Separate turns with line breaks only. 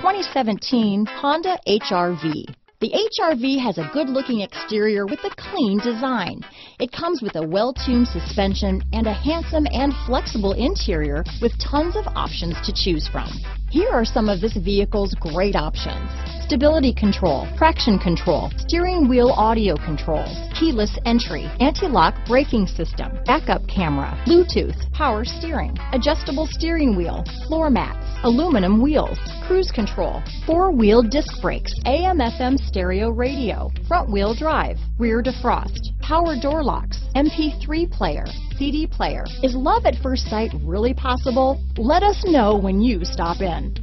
2017 Honda HRV. The HRV has a good-looking exterior with a clean design. It comes with a well-tuned suspension and a handsome and flexible interior with tons of options to choose from. Here are some of this vehicle's great options. Stability control, traction control, steering wheel audio controls, keyless entry, anti-lock braking system, backup camera, Bluetooth, power steering, adjustable steering wheel, floor mats, aluminum wheels, cruise control, four-wheel disc brakes, AM FM stereo radio, front wheel drive, rear defrost, power door locks, MP3 player, CD player. Is love at first sight really possible? Let us know when you stop in.